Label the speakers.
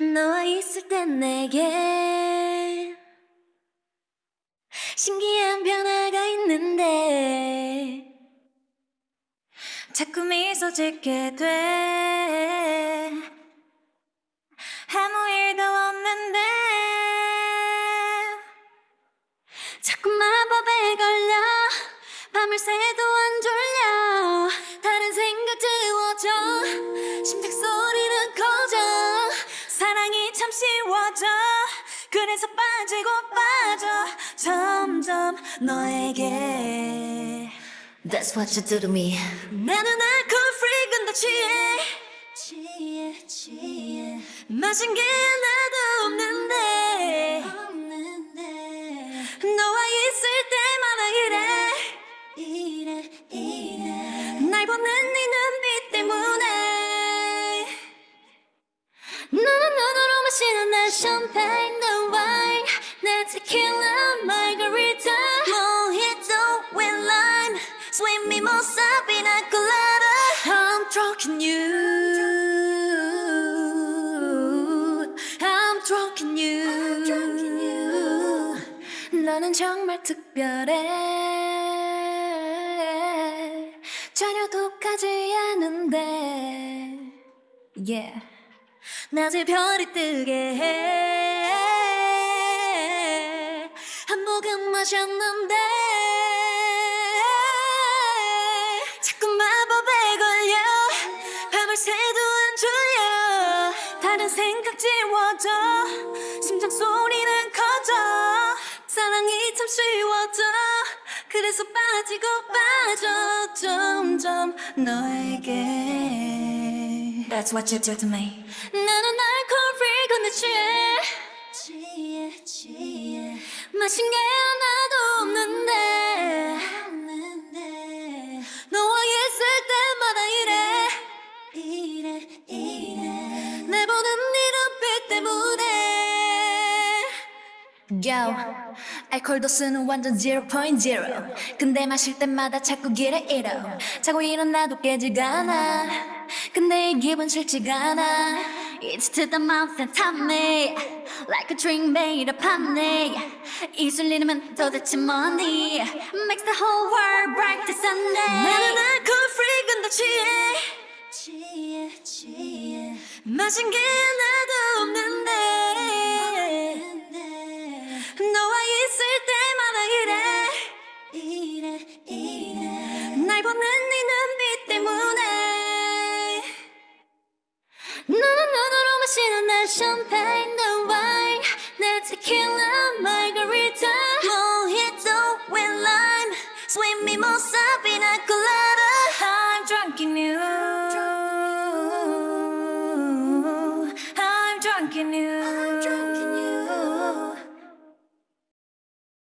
Speaker 1: 너와 있을 땐 내게 신기한 변화가 있는데 자꾸 미소 짓게 돼. 아무 일도 없는데 참 쉬워져. 그래서 빠지고 빠져. 점점 너에게. That's what you do to me. 나는 알코올 프리건 다 취해. 취해 취해. 마신 게 하나도 없는 마시는 내 샴페인 내 와인 내 테킬라 마르가리타 모히또 with lime sweet mimosa pina colada I'm drunk in you I'm drunk in you 너는 정말 특별해 전혀 독하지 않은데 yeah. 낮에 별이 뜨게 해. 한 모금 마셨는데 자꾸 마법에 걸려. 밤을 새도 안 졸려. 다른 생각 지워져. 심장 소리는 커져. 사랑이 참 쉬워져. 그래서 빠지고 빠져. 점점 너에게 That's what you do to me. 나는 알코올 취해 취해 마신 게 하나도 없는데 너와 있을 때마다 이래 이래 이래. 날 보는 네 눈빛 때문에 Yo, 알콜 도수는 완전 0.0 근데 마실 때마다 자꾸 길에 잃어 자고 일어나도 깨지가 않아 근데 이 기분 싫지가 않아 It's to the mouth and tummy Like a drink made of honey 이술 이름은 도대체 뭐니 Makes the whole world bright as Sunday 나는 알콜 free 근데 취해 취해 취해 마신 게 하나 champagne, the wine, the tequila, margarita, mojito with lime, sweet mimosa, pina colada.